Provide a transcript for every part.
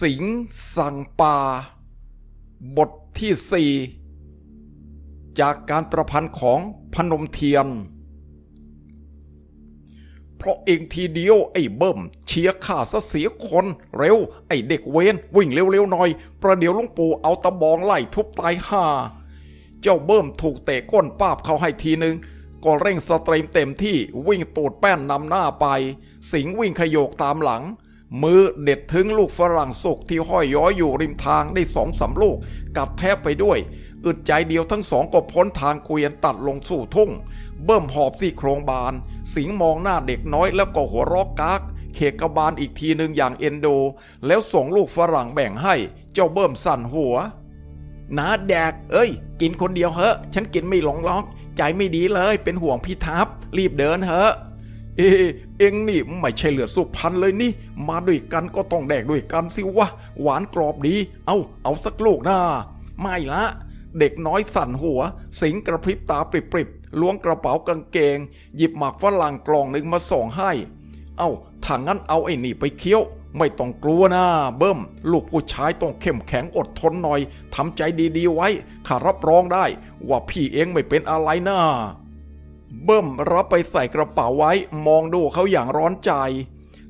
สิงห์สั่งป่า บทที่สี่จากการประพันธ์ของพนมเทียน เพราะเองทีเดียวไอ้เบิ่มเชียร์ข้าซะเสียคนเร็ว ไอ้เด็กเวรวิ่งเร็วๆหน่อย ประเดี๋ยวลุงปู่เอาตะบองไล่ทุบตายห่าเจ้าเบิ่มถูกเตะก้นป้าบเขาให้ทีหนึ่งก็เร่งสตีมเต็มที่วิ่งตูดแป้นนำหน้าไป สิงวิ่งขยโยกตามหลัง มือเด็ดถึงลูกฝรั่งสุกที่ห้อยย้อยอยู่ริมทางได้สองสามลูก กัดแทบไปด้วย อึดใจเดียวทั้งสองก็พ้นทางเกวียนตัดลงสู่ทุ่ง เบิ่มหอบซี่โครงบาน สิงมองหน้าเด็กน้อยแล้วก็หัวรอกกากเคกบาลอีกทีหนึ่งอย่างเอ็นโด แล้วส่งลูกฝรั่งแบ่งให้ เจ้าเบิ่มสั่นหัวนาแดก เอ้ย กินคนเดียวเหอะ ฉันกินไม่หลงล็อก ใจไม่ดีเลยเป็นห่วงพี่ทับ รีบเดินเหอะ เอเอ็งนี่ไม่ใช่เลือดสุพรรณเลยนี่ มาด้วยกันก็ต้องแดกด้วยกันสิวะ หวานกรอบดี เอาเอาสักลูกนะไม่ละ เด็กน้อยสั่นหัว สิงกระพริบตาปริบๆล้วงกระเป๋ากางเกง หยิบหมากฝรั่งกล่องหนึ่งมาส่งให้ เอาถ้างั้นเอาไอ้นี่ไปเคี้ยว ไม่ต้องกลัวนะเบิ้ม ลูกผู้ชายต้องเข้มแข็งอดทนหน่อยทำใจดีๆไว้ข้ารับรองได้ ว่าพี่เองไม่เป็นอะไรนะ เบิ้มรับไปใส่กระเป๋าไว้ มองดูเขาอย่างร้อนใจ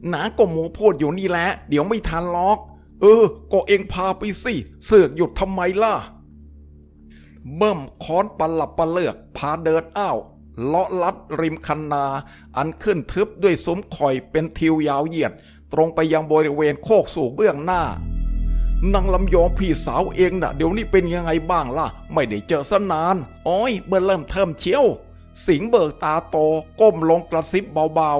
หนาก็หมูพูดอยู่นี่แหละ เดี๋ยวไม่ทันล็อก เออ ก็เองพาไปสิ เสือกหยุดทำไมล่ะ เบิ่มค้อนปลับปะเลือก พาเดินอ้าวเลาะลัดริมคันนา อันขึ้นทึบด้วยซุ้มคอยเป็นทิวยาวเหยียด ตรงไปยังบริเวณโคกสู่เบื้องหน้านางลำยองพี่สาวเองนะ่ะ เดี๋ยวนี้เป็นยังไงบ้างล่ะ ไม่ได้เจอซะนานโอ้ยเบิ่เริ่มเทิมเชียว สิงห์เบิกตาโตก้มลงกระซิบเบา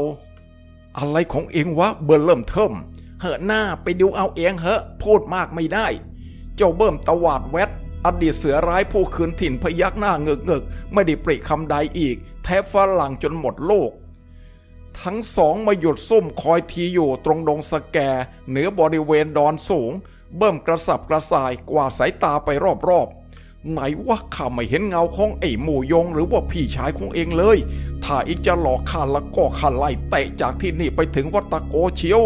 ๆ อะไรของเองวะเบิ่เริ่มเทิมเหอะหน้าไปดูเอาเองเหอะพูดมากไม่ได้ เจ้าเบิ่มตวาดแวดอดีตเสือร้ายผู้คืนถิ่นพยักหน้าเงึกเงึกไม่ได้ปริคำใดอีก แทบฝรั่งจนหมดโลก ทั้งสองมาหยุดซุ่มคอยทีอยู่ตรงดงสแก เหนือบริเวณดอนสูง เบิ่มกระสับกระส่ายกว่าสายตาไปรอบๆ ไหนว่าข้าไม่เห็นเงาของไอ้หมู่ยง หรือว่าพี่ชายของเองเลย ถ้าอีกจะหลอกข้าแล้วก็ข้าไล่เตะจากที่นี่ไปถึงวัดตะโกเชียว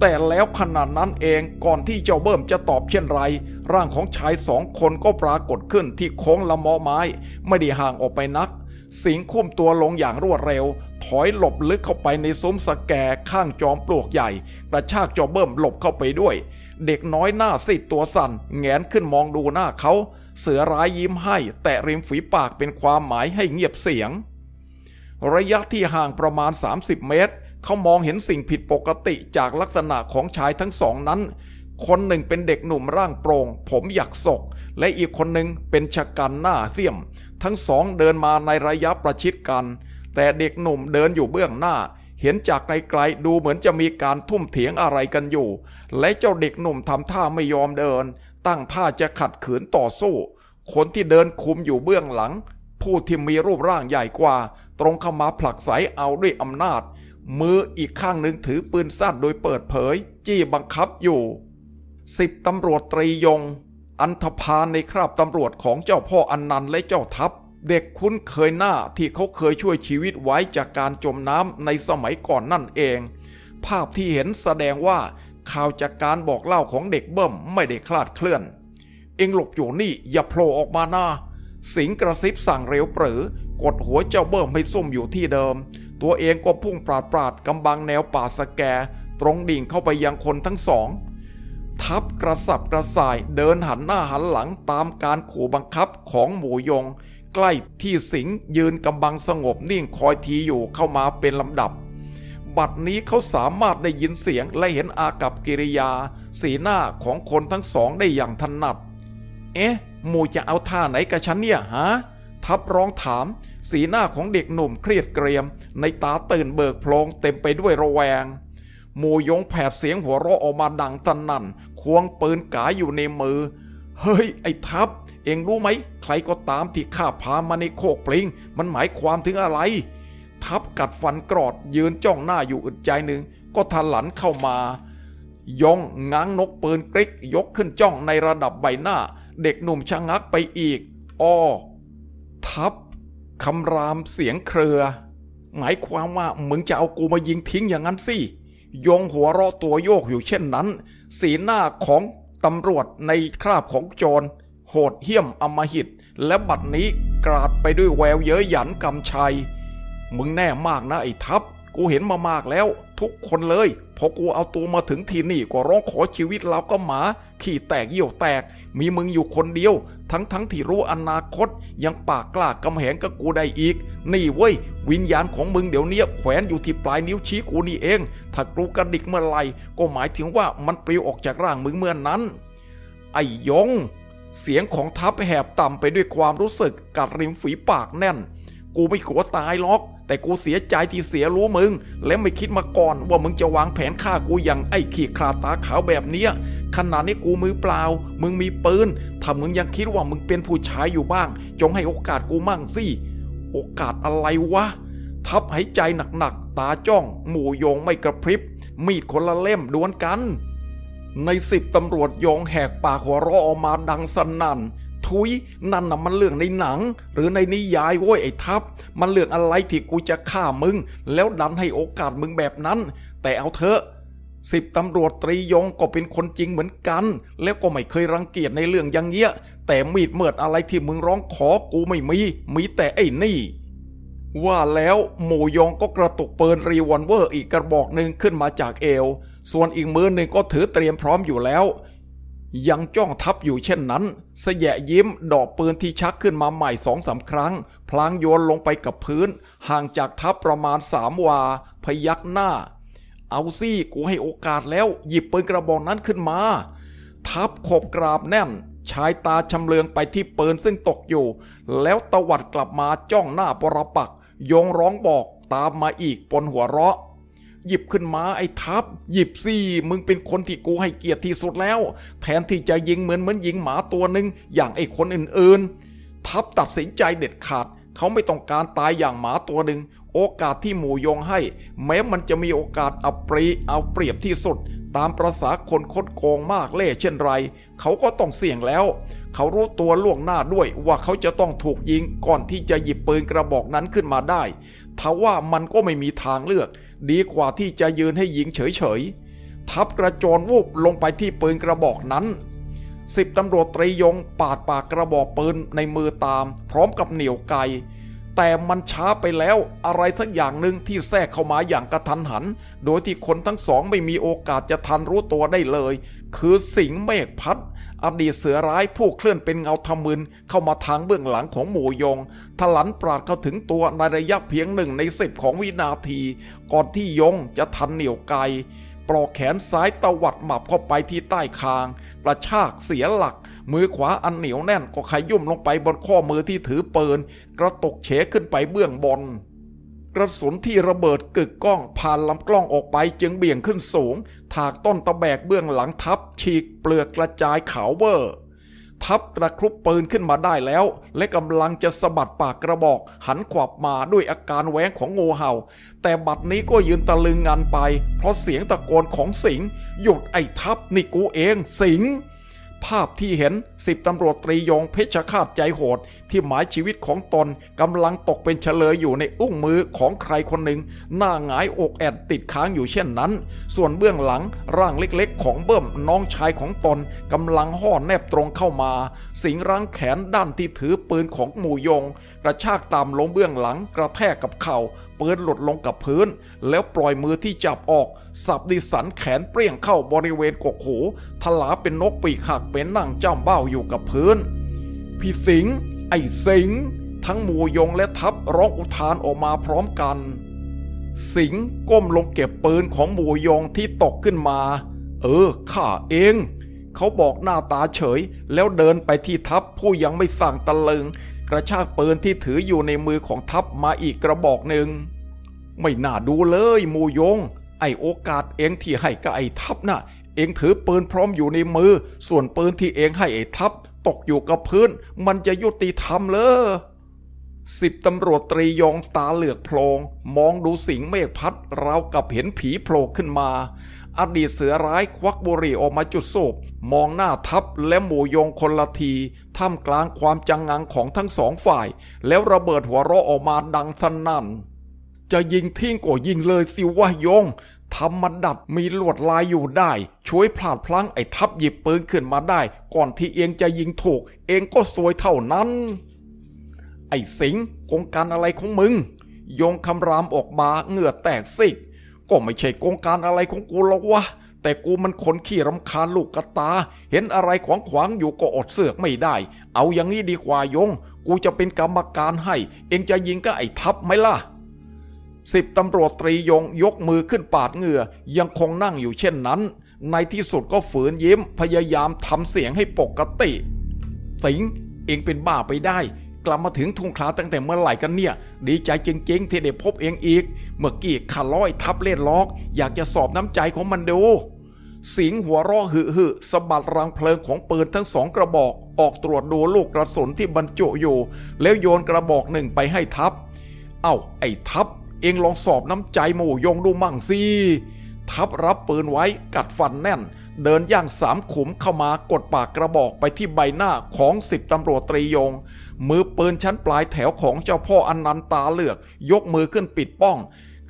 แต่แล้วขนาดนั้นเองก่อนที่เจ้าเบิ่มจะตอบเช่นไร ร่างของชายสองคนก็ปรากฏขึ้นที่โค้งละมอไม้ ไม่ได้ห่างออกไปนัก สิงคุ้มตัวลงอย่างรวดเร็ว ถอยหลบลึกเข้าไปในซุ้มสแกข้างจอมปลวกใหญ่ กระชากเจ้าเบิ่มหลบเข้าไปด้วย เด็กน้อยหน้าซีดตัวสั่นแงนขึ้นมองดูหน้าเขา เสือร้ายยิ้มให้ แต่ริมฝีปากเป็นความหมายให้เงียบเสียง ระยะที่ห่างประมาณ 30 เมตร เขามองเห็นสิ่งผิดปกติจากลักษณะของชายทั้งสองนั้น คนหนึ่งเป็นเด็กหนุ่มร่างโปร่ง ผมหยักศก และอีกคนหนึ่งเป็นชะกันหน้าเสียม ทั้งสองเดินมาในระยะประชิดกัน แต่เด็กหนุ่มเดินอยู่เบื้องหน้าเห็นจากไกลๆดูเหมือนจะมีการทุ่มเถียงอะไรกันอยู่ และเจ้าเด็กหนุ่มทำท่าไม่ยอมเดิน ตั้งท่าจะขัดขืนต่อสู้ คนที่เดินคุมอยู่เบื้องหลัง ผู้ที่มีรูปร่างใหญ่กว่า ตรงเข้ามาผลักไสเอาด้วยอำนาจ มืออีกข้างหนึ่งถือปืนสั้นโดยเปิดเผย จี้บังคับอยู่สิบตำรวจตรียง อันธพาลในคราบตำรวจของเจ้าพ่ออันนันต์และเจ้าทัพ เด็กคุ้นเคยหน้าที่เขาเคยช่วยชีวิตไว้จากการจมน้ำในสมัยก่อนนั่นเอง ภาพที่เห็นแสดงว่า ข่าวจากการบอกเล่าของเด็กเบิ้มไม่ได้คลาดเคลื่อน เอ็งหลบอยู่นี่อย่าโผล่ออกมาหน้า สิงกระซิบสั่งเร็วเปรือกดหัวเจ้าเบิ้มให้ซุ่มอยู่ที่เดิม ตัวเองก็พุ่งปราดปราดกำบังแนวป่าสแก ตรงดิ่งเข้าไปยังคนทั้งสอง ทับกระสับกระส่ายเดินหันหน้าหันหลังตามการขู่บังคับของหมูยง ใกล้ที่สิงยืนกำบังสงบนิ่งคอยทีอยู่เข้ามาเป็นลำดับ บัดนี้เขาสามารถได้ยินเสียงและเห็นอากับกิริยา สีหน้าของคนทั้งสองได้อย่างถนัด เอ๊ะหมูจะเอาท่าไหนกับฉันเนี่ยฮะทับร้องถาม สีหน้าของเด็กหนุ่มเครียดเกรียม ในตาตื่นเบิกโพลงเต็มไปด้วยระแวงหมูยงแผดเสียงหัวเราะออกมาดังสนั่น ควงปืนกายอยู่ในมือ เฮ้ย ไอ้ทับ เองรู้ไหม ใครก็ตามที่ข้าพามาในโคกปลิง มันหมายความถึงอะไร ทับกัดฟันกรอดยืนจ้องหน้าอยู่อึดใจหนึ่ง ก็ทันหลันเข้ามายองง้างนกปืนกริกยกขึ้นจ้องในระดับใบหน้า เด็กหนุ่มชะงักไปอีกอ้อทับคำรามเสียงเครือ หมายความว่ามึงจะเอากูมายิงทิ้งอย่างนั้นสิยงหัวเราะตัวโยกอยู่เช่นนั้น สีหน้าของตำรวจในคราบของโจร โหดเหี้ยมอมหิต และบัดนี้กราดไปด้วยแววเย้ยหยันกำชัย มึงแน่มากนะไอ้ทัพ กูเห็นมามากแล้ว ทุกคนเลย พอกูเอาตัวมาถึงที่นี่ก็ร้องขอชีวิตเราก็หมา ขี่แตกเยี่ยวแตก มีมึงอยู่คนเดียว ทั้งทั้งที่รู้อนาคต ยังปากกล้ากำแหงกับกูได้อีก นี่เว้ย วิญญาณของมึงเดี๋ยวนี้แขวนอยู่ที่ปลายนิ้วชี้กูนี่เอง ถ้ากูกระดิกเมื่อไหร่ก็หมายถึงว่ามันปลิวออกจากร่างมึงเมื่อนนั้น ไอ้ยง เสียงของทัพแหบต่ำไปด้วยความรู้สึกกัดริมฝีปากแน่นกูไม่กลัวตายหรอก แต่กูเสียใจที่เสียรู้มึง และไม่คิดมาก่อนว่ามึงจะวางแผนฆ่ากูอย่างไอ้ขี้คลาตาขาวแบบเนี้ยขนาดนี้กูมือเปล่า มึงมีปืนถ้ามึงยังคิดว่ามึงเป็นผู้ชายอยู่บ้าง จงให้โอกาสกูมั่งสิโอกาสอะไรวะทับหายใจหนักๆ ตาจ้อง หมู่โยงไม่กระพริบ มีดคนละเล่มดวลกัน ในสิบตำรวจโยงแหกปากหัวเราะออกมาดังสนั่น ทุยนั่นน่ะมันเรื่องในหนัง หรือในนิยายโว้ยไอ้ทัพมันเรื่องอะไรที่กูจะฆ่ามึง แล้วดันให้โอกาสมึงแบบนั้น แต่เอาเถอะสิบตำรวจตรียงก็เป็นคนจริงเหมือนกัน แล้วก็ไม่เคยรังเกียจในเรื่องอย่างเงี้ย แต่มีดเมิดอะไรที่มึงร้องขอกูไม่มี มีแต่ไอ้นี่ ว่าแล้วหมู่ยองก็กระตุกปืนรีวอลเวอร์อีกกระบอกหนึ่งขึ้นมาจากเอว ส่วนอีกมือหนึ่งก็ถือเตรียมพร้อมอยู่แล้ว ยังจ้องทับอยู่เช่นนั้นแสยะยิ้มดอกปืนที่ชักขึ้นมาใหม่สองสามครั้ง พลางโยนลงไปกับพื้น ห่างจากทับประมาณสามวา พยักหน้า เอาสิกูให้โอกาสแล้ว หยิบปืนกระบอกนั้นขึ้นมา ทับขบกราบแน่น ชายตาชำเลืองไปที่ปืนซึ่งตกอยู่ แล้วตวัดกลับมาจ้องหน้าปรปักยงร้องบอกตามมาอีกปนหัวเราะ หยิบขึ้นมาไอ้ทับ หยิบสิมึงเป็นคนที่กูให้เกียรติที่สุดแล้ว แทนที่จะยิงเหมือนเหมือนยิงหมาตัวหนึ่งอย่างไอ้คนอื่นๆ ทับตัดสินใจเด็ดขาด เขาไม่ต้องการตายอย่างหมาตัวหนึ่งโอกาสที่หมู่ยงให้ แม้มันจะมีโอกาสเอาปรีเอาเปรียบที่สุด ตามประษาคนคดโกงมากเล่เช่นไร เขาก็ต้องเสี่ยงแล้ว เขารู้ตัวล่วงหน้าด้วยว่าเขาจะต้องถูกยิงก่อนที่จะหยิบปืนกระบอกนั้นขึ้นมาได้ทว่ามันก็ไม่มีทางเลือก ดีกว่าที่จะยืนให้หญิงเฉยๆ ทับกระโจนวูบลงไปที่ปืนกระบอกนั้นสิบตำรวจตรียงปาดปากกระบอกปืนในมือตาม พร้อมกับเหนียวไกแต่มันช้าไปแล้วอะไรสักอย่างหนึ่งที่แทรกเข้ามาอย่างกระทันหัน โดยที่คนทั้งสองไม่มีโอกาสจะทันรู้ตัวได้เลย คือสิงเมฆพัดอดีตเสือร้ายผู้เคลื่อนเป็นเงาทำมึนเข้ามาทางเบื้องหลังของหมู่ยงทลันปราดเข้าถึงตัวในระยะเพียงหนึ่งในสิบของวินาที ก่อนที่ยงจะทันเหนี่ยวไกปลอกแขนซ้ายตวัดหมับเข้าไปที่ใต้คาง กระชากเสียหลัก มือขวาอันเหนียวแน่นก็ขยุ่มลงไปบนข้อมือที่ถือปืน กระตกเฉขึ้นไปเบื้องบน กระสุนที่ระเบิดกึกก้องผ่านลำกล้องออกไปจึงเบี่ยงขึ้นสูง ถากต้นตะแบกเบื้องหลังทับ ฉีกเปลือกกระจายขาวเวอร์ ทับตะครุบปืนขึ้นมาได้แล้ว และกำลังจะสะบัดปากกระบอก หันขวับมาด้วยอาการแหวงของงูเห่า แต่บัดนี้ก็ยืนตะลึงงันไป เพราะเสียงตะโกนของสิงหยุดไอ้ทับนี่กูเองสิง ภาพที่เห็นสิบตำรวจตรียงเพชรฆาตใจโหด ที่หมายชีวิตของตนกำลังตกเป็นเฉลยอยู่ในอุ้งมือของใครคนหนึ่ง หน้าหงายอกแอดติดค้างอยู่เช่นนั้น ส่วนเบื้องหลังร่างเล็กๆ ของเบิ้มน้องชายของตนกำลังห่อแนบตรงเข้ามา สิงรั้งแขนด้านที่ถือปืนของหมู่ยง กระชากตามลงเบื้องหลังกระแทกกับเข่า ปืนหลุดลงกับพื้น แล้วปล่อยมือที่จับออก สับดิสันแขนเปรี้ยงเข้าบริเวณกกหูทลาเป็นนกปีกหักเป็นนั่งจ้ำเบ้าอยู่กับพื้น พี่สิงห์ไอ้สิงห์ทั้งหมู่ยงและทัพร้องอุทานออกมาพร้อมกัน สิงห์ก้มลงเก็บปืนของหมู่ยงที่ตกขึ้นมา เออข้าเองเขาบอกหน้าตาเฉย แล้วเดินไปที่ทัพผู้ยังไม่สั่งตะลึง กระชากปืนที่ถืออยู่ในมือของทัพมาอีกกระบอกหนึ่ง ไม่น่าดูเลยหมูยง ไอโอกาสเองที่ให้กับไอทัพน่ะ เองถือปืนพร้อมอยู่ในมือ ส่วนปืนที่เองให้ไอทัพ ตกอยู่กับพื้น มันจะยุติธรรมเลยสิบตำรวจตรียองตาเหลือกโพลงมองดูสิงเมฆพัดราวกับเห็นผีโผล่ขึ้นมา อดีตเสือร้ายควักบุหรี่ออกมาจุดสูบมองหน้าทัพและหมู่ยงคนละที ท่ามกลางความจังงังของทั้งสองฝ่าย แล้วระเบิดหัวเราะออกมาดังสนั่น จะยิงทิ้งก็ยิงเลยสิวะยงทำมาดัดมีลวดลายอยู่ได้ ช่วยพลาดพลั้งไอ้ทับหยิบปืนขึ้นมาได้ ก่อนที่เองจะยิงถูก เองก็สวยเท่านั้น ไอ้สิงกงการอะไรของมึง ยงคำรามออกมาเหงื่อแตกซิก ก็ไม่ใช่กงการอะไรของกูหรอกวะแต่กูมันคนขี้รำคาญลูกกระตา เห็นอะไรขวางขวางๆอยู่ก็อดเสือกไม่ได้ เอาอย่างนี้ดีกว่ายง กูจะเป็นกรรมการให้ เองจะยิงก็ไอ้ทับไหมล่ะ สิบตำรวจตรียงยกมือขึ้นปาดเหงื่อ ยังคงนั่งอยู่เช่นนั้น ในที่สุดก็ฝืนยิ้มพยายามทำเสียงให้ปกติ สิงเองเป็นบ้าไปได้ กลับมาถึงทุ่งคลาตั้งแต่เมื่อไหร่กันเนี่ย ดีใจจริงๆที่ได้พบเองอีก เมื่อกี้ขาล้อยทับเล่นล็อก อยากจะสอบน้ำใจของมันดูสิงหัวร่อหึหึสะบัดรังเพลิงของปืนทั้งสองกระบอก ออกตรวจดูลูกกระสุนที่บรรจุอยู่ แล้วโยนกระบอกหนึ่งไปให้ทัพเอ้าไอ้ทัพ เองลองสอบน้ำใจหมู่ยงดูมั่งสิทัพรับปืนไว้กัดฟันแน่น เดินย่างสามขุมเข้ามากดปากกระบอกไปที่ใบหน้าของสิบตำรวจตรียง มือปืนชั้นปลายแถวของเจ้าพ่ออนันตาเลือก ยกมือขึ้นปิดป้อง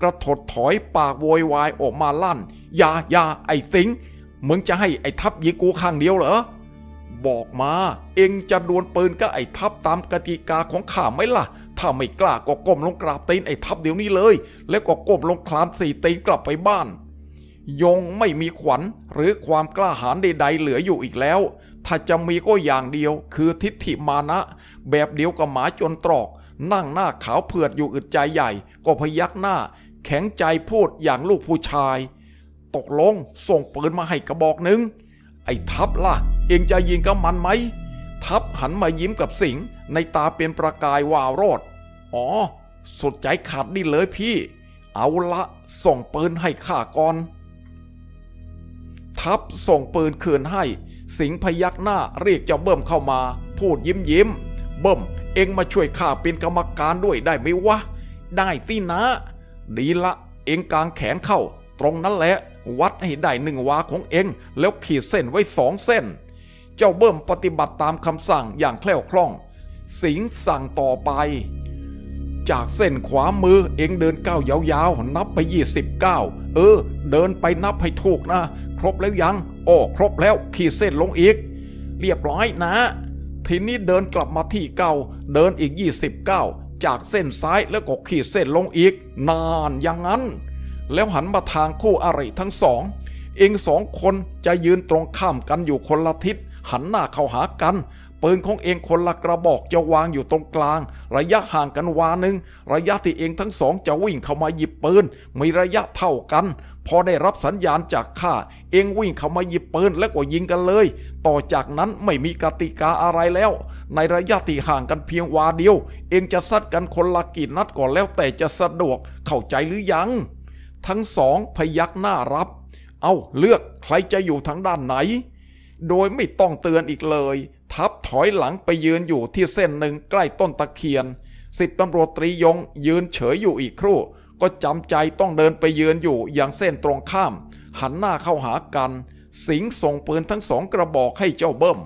กระถดถอยปากโวยวายออกมาลั่นยายาไอ้สิงห์มึงจะให้ไอ้ทัพยิงกูข้างเดียวเหรอบอกมา เองจะดวลปืนกับไอ้ทัพตามกติกาของข้าไหมล่ะ ถ้าไม่กล้าก็ก้มลงกราบตีนไอ้ทัพเดี๋ยวนี้เลย แล้วก็ก้มลงคลานสี่ตีนกลับไปบ้าน ยงไม่มีขวัญหรือความกล้าหาญใดๆเหลืออยู่อีกแล้ว ถ้าจะมีก็อย่างเดียว คือทิฏฐิมานะ แบบเดียวกับหมาจนตรอก นั่งหน้าขาวเผือดอยู่อึดใจใหญ่ ก็พยักหน้า แข็งใจพูดอย่างลูกผู้ชาย ตกลงส่งปืนมาให้กระบอกหนึ่งไอ้ทัพล่ะ เองจะยิงกับมันไหมทัพหันมายิ้มกับสิง ในตาเป็นประกายวาวโรด อ๋อ สุดใจขาดนี่เลยพี่ เอาละส่งปืนให้ข้าก่อน ทัพส่งปืนคืนให้ สิงพยักหน้าเรียกเจ้าเบิ่มเข้ามา พูดยิ้มยิ้ม เบิ่ม เองมาช่วยข้าเป็นกรรมการด้วยได้ไหมวะ ได้สินะ ดีละเองกางแขนเข้า ตรงนั้นแหละ วัดให้ได้หนึ่งวาของเองแล้วขีดเส้นไว้สองเส้น เจ้าเบิ่มปฏิบัติตามคำสั่งอย่างแคล่วคล่อง สิงสั่งต่อไป จากเส้นขวามือเองเดินก้าวยาวๆ นับไปยี่สิบก้าวเออ เดินไปนับให้ถูกนะ ครบแล้วยังอ้อครบแล้วขีดเส้นลงอีก เรียบร้อยนะ ทีนี้เดินกลับมาที่เก้าเดินอีกยี่สิบก้าวจากเส้นซ้ายแล้วก็ขีดเส้นลงอีก นานอย่างนั้น แล้วหันมาทางคู่อริทั้งสอง เองสองคนจะยืนตรงข้ามกันอยู่คนละทิศหันหน้าเข้าหากัน ปืนของเองคนละกระบอกจะวางอยู่ตรงกลาง ระยะห่างกันวาหนึ่งระยะที่เองทั้งสองจะวิ่งเข้ามาหยิบปืนมีระยะเท่ากัน พอได้รับสัญญาณจากข้าเองวิ่งเข้ามาหยิบปืนแล้วก็ยิงกันเลย ต่อจากนั้นไม่มีกติกาอะไรแล้ว ในระยะที่ห่างกันเพียงวาเดียว เองจะซัดกันคนละกี่นัดก่อนแล้วแต่จะสะดวกเข้าใจหรือยัง ทั้งสองพยักหน้ารับ เอาเลือกใครจะอยู่ทางด้านไหนโดยไม่ต้องเตือนอีกเลย ทับถอยหลังไปยืนอยู่ที่เส้นหนึ่งใกล้ต้นตะเคียนสิบตำรวจตรียงยืนเฉยอยู่อีกครู่ ก็จำใจต้องเดินไปยืนอยู่อย่างเส้นตรงข้าม หันหน้าเข้าหากัน สิงส่งปืนทั้งสองกระบอกให้เจ้าเบิ้ม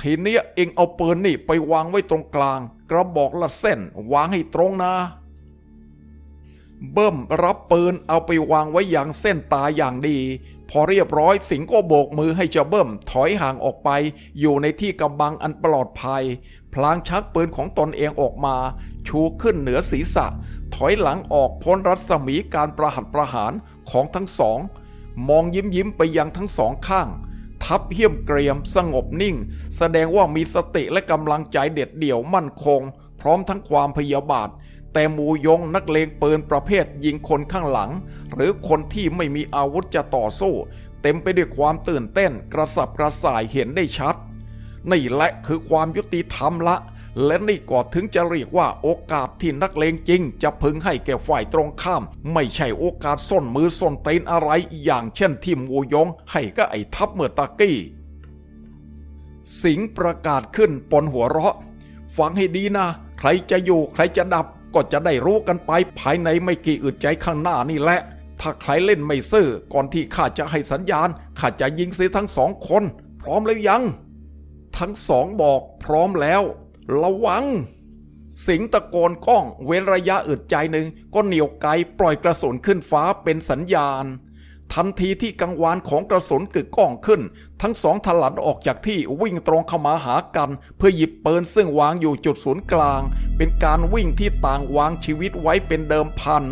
ทีเนี้ยเองเอาปืนนี่ไปวางไว้ตรงกลาง กระบอกละเส้นวางให้ตรงนะ เบิ้มรับปืนเอาไปวางไว้อย่างเส้นตาอย่างดี พอเรียบร้อยสิงห์ก็โบกมือให้เจ้าเบิ้มถอยห่างออกไป อยู่ในที่กำบังอันปลอดภัย พลางชักปืนของตนเองออกมา ชูขึ้นเหนือศีรษะ ถอยหลังออกพ้นรัศมีการประหัตประหารของทั้งสอง มองยิ้มยิ้มไปยังทั้งสองข้าง ทับเหี้ยมเกรียมสงบนิ่ง แสดงว่ามีสติและกำลังใจเด็ดเดี่ยวมั่นคง พร้อมทั้งความพยาบาท แต่หมูยงนักเลงปืนประเภทยิงคนข้างหลัง หรือคนที่ไม่มีอาวุธจะต่อสู้ เต็มไปด้วยความตื่นเต้นกระสับกระส่ายเห็นได้ชัด นี่แหละคือความยุติธรรมละ และนี่ก็ถึงจะเรียกว่าโอกาสที่นักเลงจริง จะพึงให้แก่ฝ่ายตรงข้าม ไม่ใช่โอกาสส้นมือส้นเตนอะไรอย่างเช่นที่หมูยงให้ก็ไอ้ทับเมื่อตะกี้ สิงประกาศขึ้นปนหัวเราะ ฟังให้ดีนะ ใครจะอยู่ใครจะดับ ก็จะได้รู้กันไปภายในไม่กี่อึดใจข้างหน้านี่แหละ ถ้าใครเล่นไม่ซื่อก่อนที่ข้าจะให้สัญญาณข้าจะยิงเสียทั้งสองคน พร้อมแล้วยัง ทั้งสองบอกพร้อมแล้ว ระวัง สิงตะโกนก้องเว้นระยะอึดใจหนึ่งก็เหนียวไกปล่อยกระสุนขึ้นฟ้าเป็นสัญญาณ ทันทีที่กังวานของกระสุนกึกก้องขึ้น ทั้งสองถลันออกจากที่วิ่งตรงเข้ามาหากัน เพื่อหยิบปืนซึ่งวางอยู่จุดศูนย์กลาง เป็นการวิ่งที่ต่างวางชีวิตไว้เป็นเดิมพัน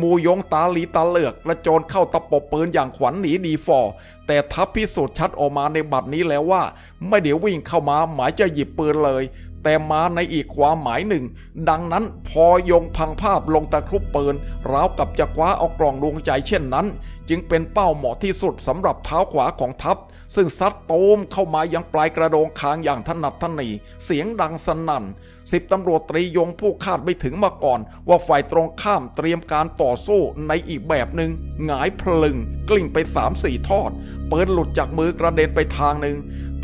มูยงตาลีตาเลือกกระโจนเข้าตะปบปืนอย่างขวัญหนีดีฟอแต่ทัพพิสูจน์ชัดออกมาในบัดนี้แล้วว่า ไม่เดี๋ยววิ่งเข้ามาหมายจะหยิบปืนเลย แต่มาในอีกความหมายหนึ่ง ดังนั้นพอยงพังภาพลงตะครุบเปืนราวกับจะคว้าเอากล่องดวงใจเช่นนั้น จึงเป็นเป้าเหมาะที่สุดสำหรับเท้าขวาของทัพ ซึ่งซัดโตมเข้ามายังปลายกระโดงคางอย่างถนัดทนี เสียงดังสนั่นสิบตำรวจตรียงผู้คาดไม่ถึงมาก่อน ว่าฝ่ายตรงข้ามเตรียมการต่อสู้ในอีกแบบหนึ่งหงายพลึง กลิ้งไปสามสี่ทอด เปืนหลุดจากมือกระเด็นไปทางหนึ่ง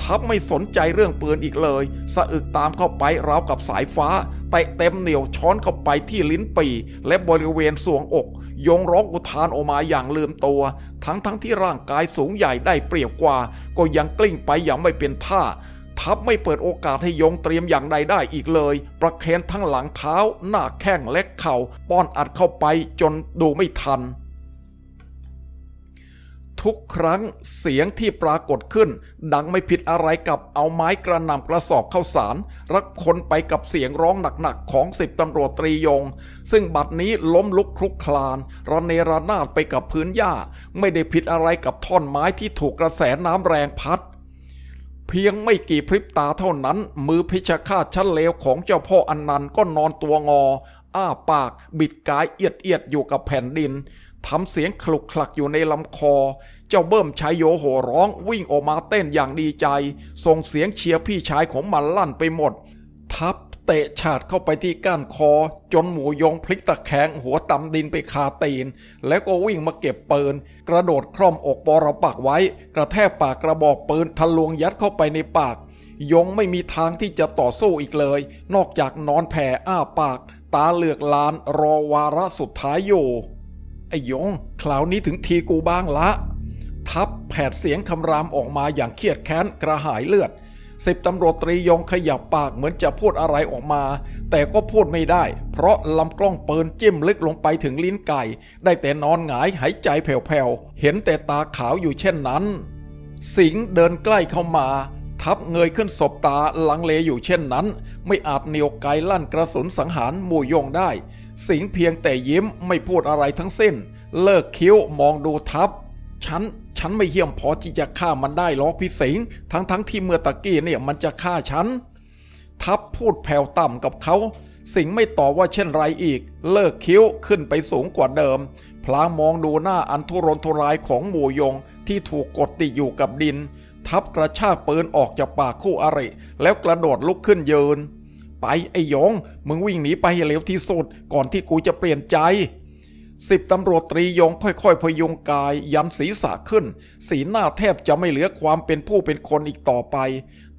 ทัพไม่สนใจเรื่องปืนอีกเลย สะอึกตามเข้าไปราวกับสายฟ้าเตะเต็มเหนียวช้อนเข้าไปที่ลิ้นปี และบริเวณสวงอก ยงร้องอุทานออกมาอย่างลืมตัว ทั้งทั้งที่ร่างกายสูงใหญ่ได้เปรียบกว่า ก็ยังกลิ้งไปอย่างไม่เป็นท่า ทัพไม่เปิดโอกาสให้ยงเตรียมอย่างใดได้อีกเลย ประเคนทั้งหลังเท้า หน้าแข้งและเข่าป้อนอัดเข้าไปจนดูไม่ทัน ทุกครั้งเสียงที่ปรากฏขึ้น ดังไม่ผิดอะไรกับเอาไม้กระนำกระสอบเข้าสารรักคนไปกับเสียงร้องหนักๆของสิบตำรวจตรียง ซึ่งบัดนี้ล้มลุกคลุกคลานระเนระนาดไปกับพื้นหญ้า ไม่ได้ผิดอะไรกับท่อนไม้ที่ถูกกระแสน้ำแรงพัด เพียงไม่กี่พริบตาเท่านั้น มือพิชฆาตชั้นเลวของเจ้าพ่ออันนันต์ก็นอนตัวงอ อ้าปากบิดกายเอียดเอียดอยู่กับแผ่นดิน ทำเสียงคลุกคลักอยู่ในลำคอ เจ้าเบิ้มชายโยโห่ร้องวิ่งออกมาเต้นอย่างดีใจ ส่งเสียงเชียร์พี่ชายของมันลั่นไปหมด ทับเตะฉาดเข้าไปที่ก้านคอ จนหมูยงพลิกตะแคงหัวตำดินไปคาตีน แล้วก็วิ่งมาเก็บปืน กระโดดคร่อมอกปอระปักไว้ กระแทกปากกระบอกปืนทะลวงยัดเข้าไปในปาก ยงไม่มีทางที่จะต่อสู้อีกเลย นอกจากนอนแผ่อ้าปาก ตาเหลือกลานรอวาระสุดท้ายอยู่ ไอ้ยงคราวนี้ถึงทีกูบ้างละ ทับแผดเสียงคำรามออกมาอย่างเครียดแค้นกระหายเลือดสิบตำรวจตรียงขยับปากเหมือนจะพูดอะไรออกมา แต่ก็พูดไม่ได้ เพราะลำกล้องปืนจิ้มลึกลงไปถึงลิ้นไก่ ได้แต่นอนหงายหายใจแผ่วๆ เห็นแต่ตาขาวอยู่เช่นนั้น สิงเดินใกล้เข้ามา ทับเงยขึ้นศบตาลังเลอยู่เช่นนั้น ไม่อาจเหนียวไกลั่นกระสุนสังหารหมู่ยงได้ สิงเพียงแต่ยิ้มไม่พูดอะไรทั้งสิ้น เลิกคิ้วมองดูทับ ฉัน ฉันไม่เยี่ยมพอที่จะฆ่ามันได้หรอกพี่สิงทั้งทั้งที่เมื่อตะกี้เนี่ยมันจะฆ่าฉัน ทับพูดแผ่วต่ำกับเขา สิงไม่ตอบว่าเช่นไรอีก เลิกคิ้วขึ้นไปสูงกว่าเดิม พลางมองดูหน้าอันทุรนทุรายของหมู่ยงที่ถูกกดติดอยู่กับดิน ทับกระชากปืนออกจากปากคู่อริแล้วกระโดดลุกขึ้นยืน ไปไอ้ยง มึงวิ่งหนีไปให้เร็วที่สุด ก่อนที่กูจะเปลี่ยนใจสิบตำรวจตรียงค่อยๆ พยุงกาย ยันศีรษะขึ้น สีหน้าแทบจะไม่เหลือความเป็นผู้เป็นคนอีกต่อไป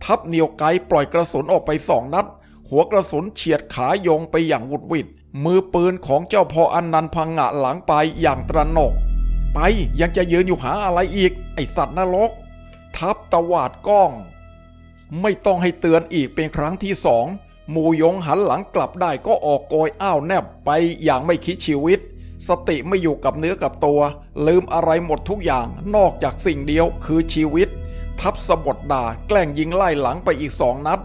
ทับเนียวไกปล่อยกระสุนออกไปสองนัด หัวกระสุนเฉียดขายงไปอย่างวุดวิดมือปืนของเจ้าพ่ออันนันพังงะหลังไปอย่างตระหนก ไปยังจะยืนอยู่หาอะไรอีก ไอสัตว์นรก ทับตวาดก้อง ไม่ต้องให้เตือนอีกเป็นครั้งที่สอง หมูยงหันหลังกลับได้ก็ออกโกยอ้าวแนบไปอย่างไม่คิดชีวิต สติไม่อยู่กับเนื้อกับตัว ลืมอะไรหมดทุกอย่างนอกจากสิ่งเดียวคือชีวิต ทับสะบดด่าแกล้งยิงไล่หลังไปอีกสองนัด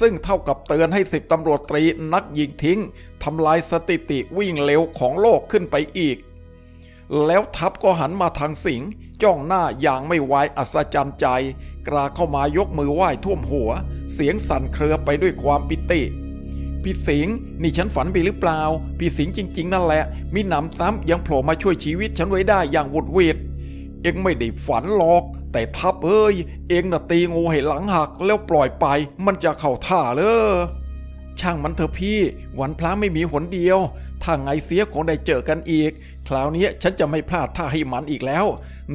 ซึ่งเท่ากับเตือนให้สิบตำรวจตรีนักยิงทิ้งทำลายสถิติวิ่งเร็วของโลกขึ้นไปอีก แล้วทับก็หันมาทางสิงจ้องหน้าอย่างไม่ไวอัศจรรย์ใจ กราเข้ามายกมือไหว้ท่วมหัว เสียงสั่นเครือไปด้วยความปิติ พี่สิงห์นี่ฉันฝันไปหรือเปล่า พี่สิงห์จริง ๆ นั่นแหละ มีหนำซ้ำยังโผล่มาช่วยชีวิตฉันไว้ได้อย่างวุดเวดเองไม่ได้ฝันหรอก แต่ทับเอ้ย เองน่ะตีงูให้หลังหักแล้วปล่อยไป มันจะเข่าท่าเลยช่างมันเถอะพี่วันพระไม่มีหนเดียว ถ้าไงเสียคงได้เจอกันอีก คราวนี้ฉันจะไม่พลาดท่าให้มันอีกแล้ว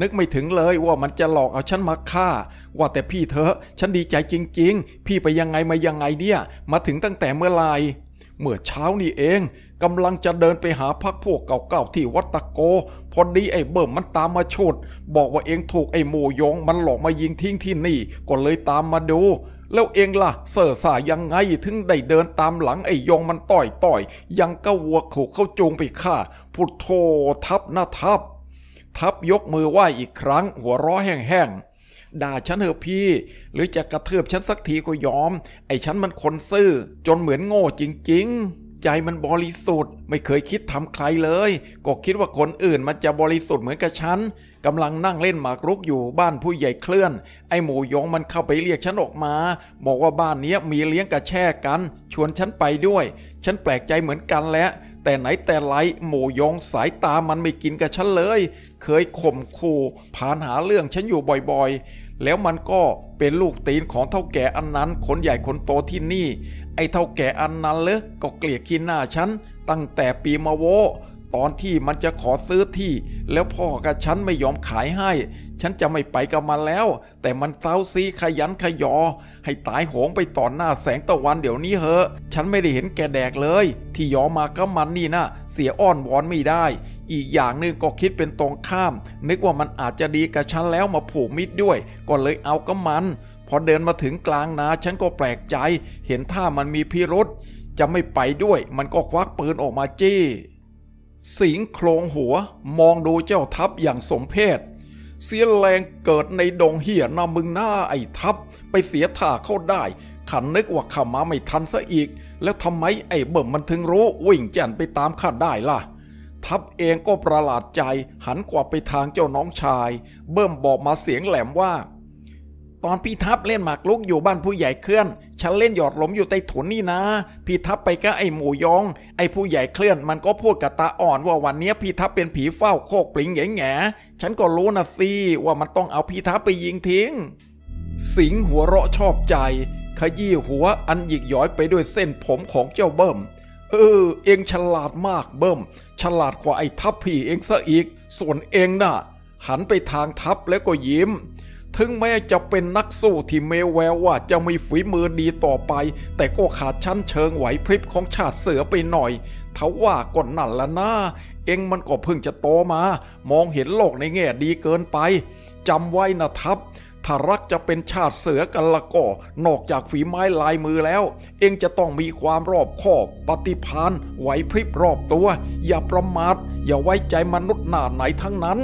นึกไม่ถึงเลยว่ามันจะหลอกเอาฉันมาฆ่า ว่าแต่พี่เถอฉันดีใจจริง ๆ พี่ไปยังไงมายังไงเนี่ย มาถึงตั้งแต่เมื่อไหร่เมื่อเช้านี่เองกำลังจะเดินไปหาพักพวกเก่าๆที่วัดตะโก พอดีไอ้เบิ่มมันตามมาชดบอกว่าเองถูกไอ้โมยงมันหลอกมายิงทิ้งที่นี่ ก็เลยตามมาดู แล้วเองล่ะ เส่อสายังไงถึงได้เดินตามหลังไอ้ยงมันต่อยต่อยยังก็วัวขู่เข้าจูงไปฆ่าพุทโธทับหนะทับ ทับยกมือไหว้อีกครั้ง หัวร้อแห้งๆ ด่าฉันเถอะพี่ หรือจะกระเทือบฉันสักทีก็ยอม ไอ้ฉันมันคนซื่อ จนเหมือนโง่จริง ๆ ใจมันบริสุทธิ์ ไม่เคยคิดทำใครเลย ก็คิดว่าคนอื่นมันจะบริสุทธิ์เหมือนกับฉันกำลังนั่งเล่นหมากรุกอยู่บ้านผู้ใหญ่เคลื่อน ไอ้หมูยงมันเข้าไปเรียกฉันออกมา บอกว่าบ้านนี้มีเลี้ยงกระแช่กัน ชวนฉันไปด้วย ฉันแปลกใจเหมือนกันแหละแต่ไหนแต่ไรหมูยงสายตามันไม่กินกับฉันเลย เคยข่มขู่ผ่านหาเรื่องฉันอยู่บ่อยๆ แล้วมันก็เป็นลูกตีนของเท่าแก่อันนั้นคนใหญ่คนโตที่นี่ ไอ้เท่าแก่อันนั้นเลยก็เกลียดขี้หน้าฉันตั้งแต่ปีมาโวตอนที่มันจะขอซื้อที่ แล้วพ่อกับฉันไม่ยอมขายให้ ฉันจะไม่ไปกับมันแล้ว แต่มันเจ้าซีขยันขยอ ให้ตายโหงไปต่อหน้าแสงตะวันเดี๋ยวนี้เหอะ ฉันไม่ได้เห็นแกแดกเลย ที่ยอมมากับมันนี่นะเสียอ้อนวอนไม่ได้ อีกอย่างหนึ่งก็คิดเป็นตรงข้าม นึกว่ามันอาจจะดีกับฉันแล้วมาผูกมิตรด้วย ก็เลยเอากับมัน พอเดินมาถึงกลางนาฉันก็แปลกใจ เห็นท่ามันมีพิรุษจะไม่ไปด้วย มันก็ควักปืนออกมาจี้ สิงโครงหัว มองดูเจ้าทัพอย่างสมเพศเสียแรงเกิดในดงเหี่ยนามึงหน้าไอ้ทัพ ไปเสียท่าเข้าได้ ขันนึกว่าข้ามาไม่ทันซะอีก แล้วทำไมไอ้เบิ่มมันถึงรู้วิ่งแจ่นไปตามข้าได้ล่ะ ทัพเองก็ประหลาดใจหันกว่าไปทางเจ้าน้องชาย เบิ่มบอกมาเสียงแหลมว่า ตอนพี่ทัพเล่นหมากลุกอยู่บ้านผู้ใหญ่เคลื่อน ฉันเล่นหยอดหลมอยู่ใต้ถุนนี่นะ พี่ทัพไปก็ไอหมูยอง ไอผู้ใหญ่เคลื่อน มันก็พูดกับตาอ่อนว่าวันนี้พี่ทัพเป็นผีเฝ้าโคกปลิงแง่แง่ฉันก็รู้นะสิว่ามันต้องเอาพี่ทัพไปยิงทิ้ง สิงหัวเราะชอบใจ ขยี้หัวอันหยิกย้อยไปด้วยเส้นผมของเจ้าเบิ่ม เออ เองฉลาดมากเบิ่มฉลาดกว่าไอ้ทัพพี่เองซะอีก ส่วนเองน่ะ หันไปทางทัพแล้วก็ยิ้ม ถึงแม้จะเป็นนักสู้ที่เมแววว่าจะมีฝีมือดีต่อไป แต่ก็ขาดชั้นเชิงไหวพริบของชาติเสือไปหน่อยทว่าก่อนนั่นละนะเองมันก็เพิ่งจะโตมา มองเห็นโลกในแง่ดีเกินไปจำไว้นะทับ ถ้ารักจะเป็นชาติเสือกันละก็ นอกจากฝีไม้ลายมือแล้ว เองจะต้องมีความรอบคอบ ปฏิพานไหวพริบรอบตัว อย่าประมาท อย่าไว้ใจมนุษย์หน้าไหนทั้งนั้น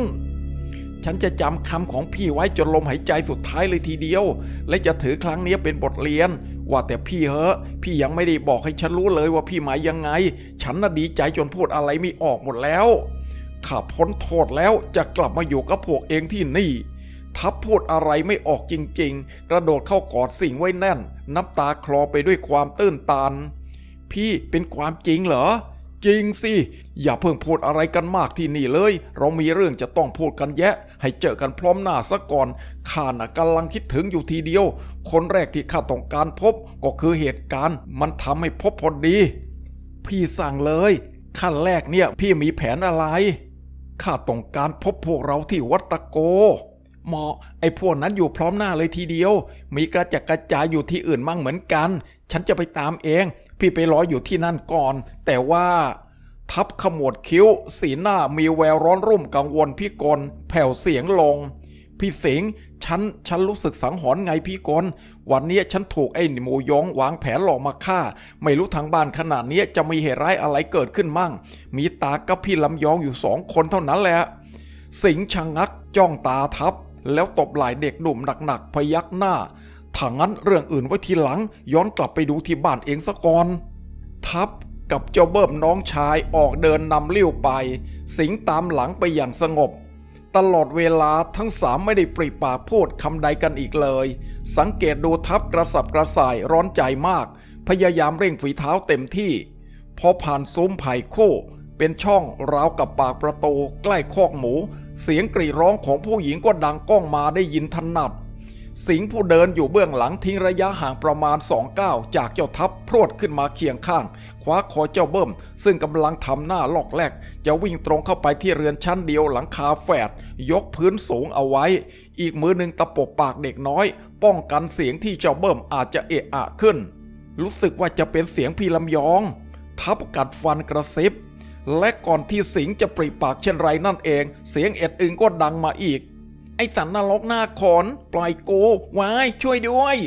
ฉันจะจำคำของพี่ไว้จนลมหายใจสุดท้ายเลยทีเดียว และจะถือครั้งนี้เป็นบทเรียน ว่าแต่พี่เหอะ พี่ยังไม่ได้บอกให้ฉันรู้เลยว่าพี่หมายยังไง ฉันน่ะดีใจจนพูดอะไรไม่ออกหมดแล้วข้าพ้นโทษแล้วจะกลับมาอยู่กับพวกเองที่นี่ ทับพูดอะไรไม่ออกจริงๆ กระโดดเข้ากอดสิ่งไว้แน่น น้ำตาคลอไปด้วยความตื้นตัน พี่เป็นความจริงเหรอ จริงสิ อย่าเพิ่งพูดอะไรกันมากที่นี่เลย เรามีเรื่องจะต้องพูดกันแยะ ให้เจอกันพร้อมหน้าซะก่อนข้าน่ะกำลังคิดถึงอยู่ทีเดียว คนแรกที่ข้าต้องการพบก็คือเหตุการณ์ มันทำให้พบพอดี พี่สั่งเลย ขั้นแรกเนี่ยพี่มีแผนอะไรข้าต้องการพบพวกเราที่วัดตะโก หมอไอ้พวกนั้นอยู่พร้อมหน้าเลยทีเดียว มีกระจัดกระจายอยู่ที่อื่นมั่งเหมือนกัน ฉันจะไปตามเอง พี่ไปรออยู่ที่นั่นก่อน แต่ว่า ทับขมวดคิ้ว สีหน้ามีแววร้อนรุ่มกังวลพี่กลแผ่วเสียงลง พี่สิงฉันฉันรู้สึกสังหรณ์ไงพี่กลวันนี้ฉันถูกไอ้หมูยองวางแผนหลอกมาฆ่า ไม่รู้ทางบ้านขนาดนี้จะมีเหตุร้ายอะไรเกิดขึ้นมั่ง มีตากับพี่ลำยองอยู่สองคนเท่านั้นแหละ สิงชะงักจ้องตาทับ แล้วตบไหล่เด็กหนุ่มหนักๆพยักหน้าถ้างั้นเรื่องอื่นไว้ทีหลัง ย้อนกลับไปดูที่บ้านเองซะก่อน ทับกับเจ้าเบิ้มน้องชายออกเดินนำเลี้ยวไป สิงตามหลังไปอย่างสงบ ตลอดเวลาทั้งสามไม่ได้ปริปากพูดคำใดกันอีกเลย สังเกตดูทับกระสับกระส่ายร้อนใจมาก พยายามเร่งฝีเท้าเต็มที่ พอผ่านซุ้มไผ่คู่ เป็นช่องราวกับปากประตูใกล้คอกหมู เสียงกรีดร้องของผู้หญิงก็ดังก้องมาได้ยินถนัด สิงห์ผู้เดินอยู่เบื้องหลังทิ้งระยะห่างประมาณสองก้าวจากเจ้าทัพพรวดขึ้นมาเคียงข้าง คว้าคอเจ้าเบิ้ม ซึ่งกำลังทำหน้าลอกแรกจะวิ่งตรงเข้าไปที่เรือนชั้นเดียวหลังคาแฝด ยกพื้นสูงเอาไว้ อีกมือหนึ่งตะปบปากเด็กน้อย ป้องกันเสียงที่เจ้าเบิ้มอาจจะเอะอะขึ้น รู้สึกว่าจะเป็นเสียงพี่ลำยอง ทับกัดฟันกระซิบ และก่อนที่สิงจะปริปากเช่นไรนั่นเอง เสียงเอ็ดอึงก็ดังมาอีก ไอ้สันนรกหน้าขอน ปล่อยกูวายช่วยด้วย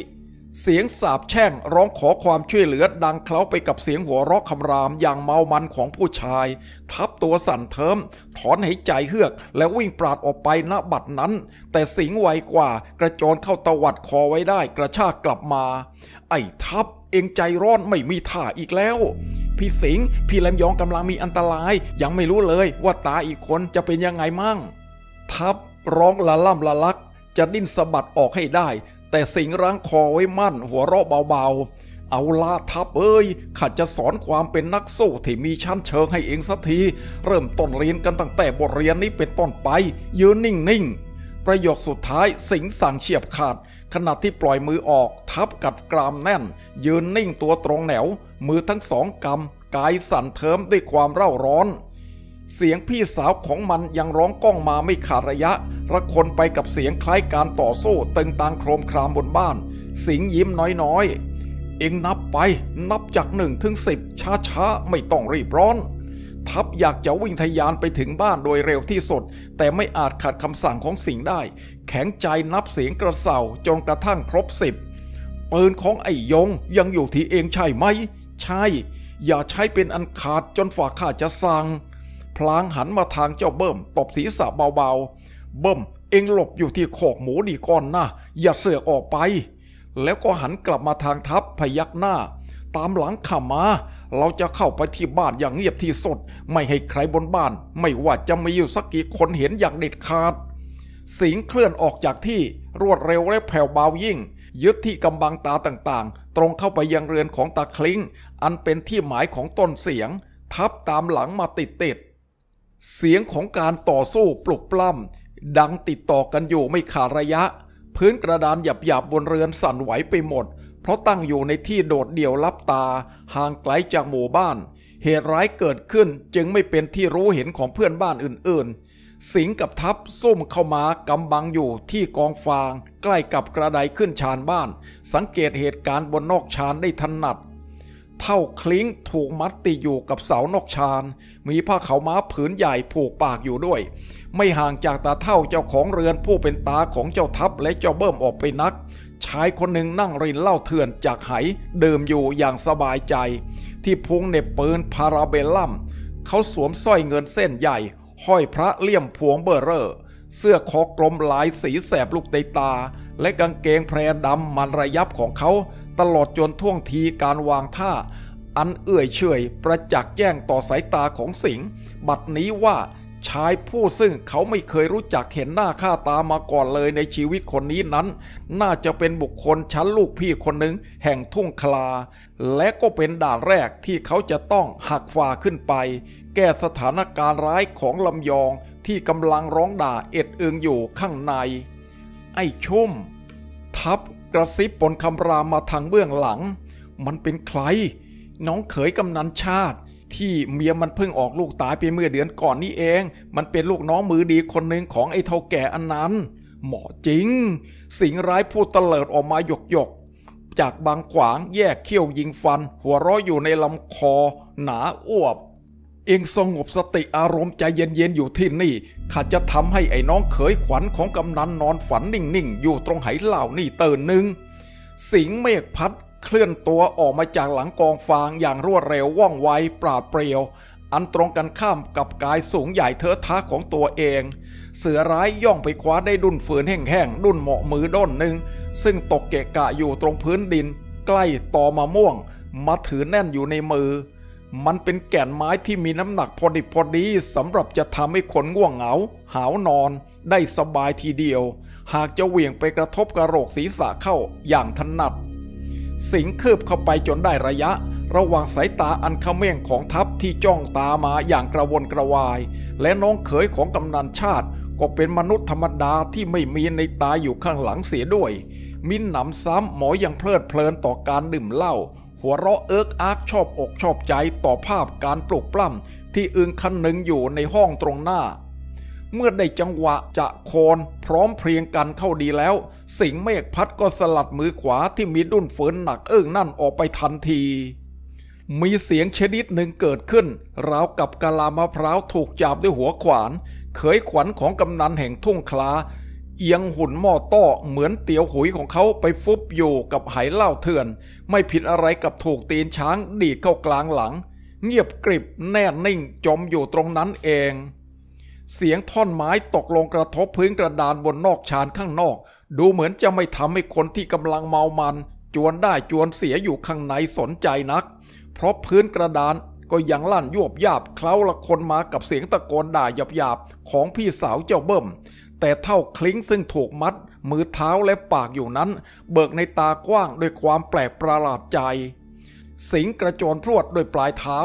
เสียงสาบแช่งร้องขอความช่วยเหลือดังเคล้าไปกับเสียงหัวเราะคำรามอย่างเมามันของผู้ชาย ทับตัวสั่นเทิม ถอนหายใจเฮือก แล้ววิ่งปราดออกไปณบัดนั้น แต่สิงไวกว่ากระโจนเข้าตวัดคอไว้ได้กระชากกลับมา ไอ้ทับ เองใจร้อนไม่มีท่าอีกแล้ว พี่สิงพี่แลมยองกำลังมีอันตราย ยังไม่รู้เลยว่าตาอีกคนจะเป็นยังไงมั่ง ทับร้องละล่ำละลัก จะดิ้นสะบัดออกให้ได้ แต่สิงรั้งคอไว้มั่นหัวเราะเบาๆ เอาลาทับเอ้ยข้าจะสอนความเป็นนักสู้ที่มีชั้นเชิงให้เองสักที เริ่มต้นเรียนกันตั้งแต่บทเรียนนี้เป็นต้นไป ยืนนิ่งๆประโยคสุดท้ายสิงสั่งเฉียบขาด ขณะที่ปล่อยมือออกทับกัดกรามแน่น ยืนนิ่งตัวตรงแนว มือทั้งสองกำกายสั่นเทิมด้วยความเร่าร้อน เสียงพี่สาวของมันยังร้องก้องมาไม่ขาดระยะ ระคนไปกับเสียงคล้ายการต่อสู้ตึงตังโครมครามบนบ้าน สิงยิ้มน้อยๆ เอ็งนับไปนับจากหนึ่งถึงสิบช้าๆ ไม่ต้องรีบร้อน ทัพอยากจะวิ่งทะยานไปถึงบ้านโดยเร็วที่สุด แต่ไม่อาจขัดคำสั่งของสิงได้ แข็งใจนับเสียงกระเสาจนกระทั่งครบสิบปืนของไอ้ยงยังอยู่ที่เองใช่ไหม ใช่ อย่าใช้เป็นอันขาดจนฝ่าข้าจะสั่งพลางหันมาทางเจ้าเบิ้มตบศีรษะเบาๆ เบิ้มเองหลบอยู่ที่โขกหมูดีก่อนนะอย่าเสือกออกไป แล้วก็หันกลับมาทางทัพพยักหน้า ตามหลังข้ามา เราจะเข้าไปที่บ้านอย่างเงียบที่สุด ไม่ให้ใครบนบ้าน ไม่ว่าจะมีอยู่สักกี่คนเห็นอย่างเด็ดขาด สิงเคลื่อนออกจากที่รวดเร็วและแผ่วเบายิ่ง ยึดที่กำบังตาต่างๆ ตรงเข้าไปยังเรือนของตาคลิงอันเป็นที่หมายของต้นเสียง ทับตามหลังมาติดๆเสียงของการต่อสู้ปลุกปล้ำดังติดต่อกันอยู่ไม่ขาดระยะ พื้นกระดานหยาบๆบนเรือนสั่นไหวไปหมด เพราะตั้งอยู่ในที่โดดเดี่ยวลับตาห่างไกลจากหมู่บ้าน เหตุร้ายเกิดขึ้นจึงไม่เป็นที่รู้เห็นของเพื่อนบ้านอื่นๆ สิงกับทัพซุ่มเข้ามากำบังอยู่ที่กองฟาง ใกล้กับกระไดขึ้นชานบ้าน สังเกตเหตุการณ์บนนอกชานได้ถนัดเท่าคลิ้งถูกมัดติดอยู่กับเสานอกชาน มีผ้าเขาม้าผืนใหญ่ผูกปากอยู่ด้วย ไม่ห่างจากตาเท่าเจ้าของเรือนผู้เป็นตาของเจ้าทัพและเจ้าเบิ่มออกไปนัก ชายคนหนึ่งนั่งรินเหล้าเถื่อนจากไหเดิมอยู่อย่างสบายใจ ที่พุงเหน็บปืน Parabellum เขาสวมสร้อยเงินเส้นใหญ่ ห้อยพระเลี่ยมพวงเบอร์เรอร์เสื้อคอกลมลายสีแสบลูกนัยน์ตา และกางเกงแพรดำมันระยับของเขา ตลอดจนท่วงทีการวางท่า อันเอื่อยเฉยประจักษ์แจ้งต่อสายตาของสิงห์บัดนี้ว่า ชายผู้ซึ่งเขาไม่เคยรู้จักเห็นหน้าค่าตามาก่อนเลยในชีวิตคนนี้นั้น น่าจะเป็นบุคคลชั้นลูกพี่คนหนึ่งแห่งทุ่งคลา และก็เป็นด่านแรกที่เขาจะต้องหักฝ่าขึ้นไป แก้สถานการณ์ร้ายของลำยองที่กำลังร้องด่าเอ็ดเอืองอยู่ข้างใน ไอ้ชุ่ม ทับกระซิบปนคำรามมาทางเบื้องหลัง มันเป็นใคร น้องเขยกำนันชาติ ที่เมียมันเพิ่งออกลูกตายไปเมื่อเดือนก่อนนี่เอง มันเป็นลูกน้องมือดีคนหนึ่งของไอ้เท่าแก่อันนั้น หมอจริง สิงร้ายพูดเตลิดออกมาหยกหยกจากบางขวางแยกเขี้ยวยิงฟัน หัวเราะอยู่ในลำคอ หนาอ้วบ เองสงบสติอารมณ์ใจเย็นๆอยู่ที่นี่ข้าจะทำให้ไอ้น้องเขยขวัญของกำนันนอนฝันนิ่งๆ อยู่ตรงไหเหล่านี่เตือนหนึ่งสิงเมฆพัด เคลื่อนตัวออกมาจากหลังกองฟางอย่างรวดเร็วว่องไวปราดเปรียว อันตรงกันข้ามกับกายสูงใหญ่เทอะทะของตัวเอง เสือร้ายย่องไปคว้าได้ดุนฝืนแห้งๆ ดุนเหมาะมือด้นหนึ่ง ซึ่งตกเกะกะอยู่ตรงพื้นดิน ใกล้ตอมะม่วง มาถือแน่นอยู่ในมือ มันเป็นแก่นไม้ที่มีน้ำหนักพอดิบพอดีสำหรับจะทำให้คนง่วงเหงา หาวนอน ได้สบายทีเดียว หากจะเหวี่ยงไปกระทบกระโหลกศีรษะเข้าอย่างถนัด สิงคืบเข้าไปจนได้ระยะ ระหว่างสายตาอันเขม่งของทัพที่จ้องตามาอย่างกระวนกระวาย และน้องเขยของกำนันชาติ ก็เป็นมนุษย์ธรรมดาที่ไม่มีในตาอยู่ข้างหลังเสียด้วย มินหนำซ้ำหมอยังเพลิดเพลินต่อการดื่มเหล้าหัวเราะเอิกอาร์กชอบอกชอบใจต่อภาพการปลุกปล้ำที่อึงคันหนึ่งอยู่ในห้องตรงหน้า เมื่อได้จังหวะจะโคนพร้อมเพรียงกันเข้าดีแล้ว สิงเมฆพัดก็สลัดมือขวาที่มีดุ้นฝืนหนักเอิ้องนั่นออกไปทันที มีเสียงชนิดหนึ่งเกิดขึ้น ราวกับกะลามะพร้าวถูกจับด้วยหัวขวาน เขยขวัญของกำนันแห่งทุ่งคลาเเอียงหุ่นหม้อต้อเหมือนเตี๋ยวหุยของเขาไปฟุบอยู่กับไหเหล้าเถื่อน ไม่ผิดอะไรกับถูกตีนช้างดีดเข้ากลางหลัง เงียบกริบแน่นิ่งจมอยู่ตรงนั้นเอง เสียงท่อนไม้ตกลงกระทบพื้นกระดานบนนอกชานข้างนอก ดูเหมือนจะไม่ทำให้คนที่กำลังเมามัน จวนได้จวนเสียอยู่ข้างในสนใจนัก เพราะพื้นกระดานก็ยังลั่นยวบยาบเคล้าละคนมากับเสียงตะโกนด่าหยาบๆของพี่สาวเจ้าเบิ่มแต่เท่าคลิ้งซึ่งถูกมัด มือเท้าและปากอยู่นั้น เบิกในตากว้างด้วยความแปลกประหลาดใจ สิงกระโจนพรวดด้วยปลายเท้า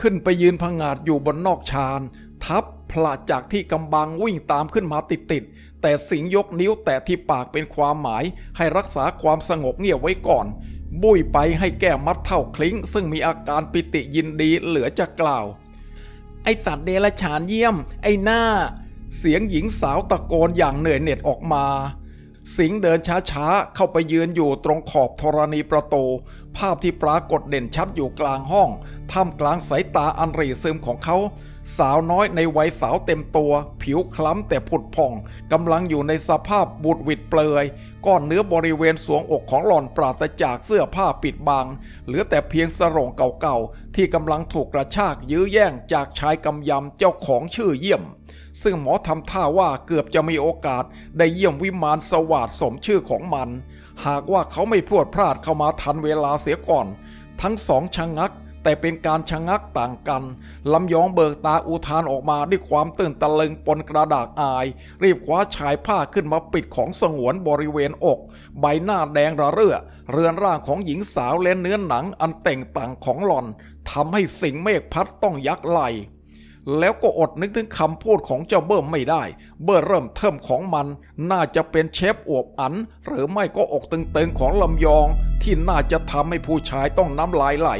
ขึ้นไปยืนพงาดอยู่บนนอกชานทับ พละจากที่กำบังวิ่งตามขึ้นมาติดๆแต่สิงยกนิ้วแตะที่ปากเป็นความหมาย ให้รักษาความสงบเงียบไว้ก่อน บุยไปให้แก้มัดเท่าคลิ้ง ซึ่งมีอาการปิติยินดีเหลือจะกล่าว ไอสัตว์เดรัจฉานเยี่ยม ไอหน้า เสียงหญิงสาวตะโกนอย่างเหนื่อยเหน็ดออกมา สิงเดินช้าๆ เข้าไปยืนอยู่ตรงขอบธรณีประตู ภาพที่ปรากฏเด่นชัดอยู่กลางห้อง ท่ามกลางสายตาอันรีซึมของเขา สาวน้อยในวัยสาวเต็มตัว ผิวคล้ำแต่ผุดผ่องกำลังอยู่ในสภาพบูดวิดเปลย ก้อนเนื้อบริเวณสวงอกของหล่อนปราศจากเสื้อผ้าปิดบัง เหลือแต่เพียงสรงเก่าๆ ที่กำลังถูกกระชากยื้อแย่งจากชายกำยำเจ้าของชื่อเยี่ยม ซึ่งหมอทำท่าว่าเกือบจะมีโอกาสได้เยี่ยมวิมานสวัสดสมชื่อของมัน หากว่าเขาไม่พรวดพลาดเข้ามาทันเวลาเสียก่อน ทั้งสองชะงัก แต่เป็นการชะงักต่างกันลำยองเบิกตาอุทานออกมาด้วยความตื่นตะลึงปนกระดากอาย รีบคว้าชายผ้าขึ้นมาปิดของสงวนบริเวณอก ใบหน้าแดงระเรื่อ เรือนร่างของหญิงสาวและเนื้อหนังอันแต่งต่างของหล่อนทำให้สิงเมฆพัดต้องยักไหลแล้วก็อดนึกถึงคำพูดของเจ้าเบิ้มไม่ได้ เบิ้มเริ่มเทิมของมัน น่าจะเป็นเชฟอวบอัน หรือไม่ก็อกตึงๆของลำยอง ที่น่าจะทำให้ผู้ชายต้องน้ำลายไหล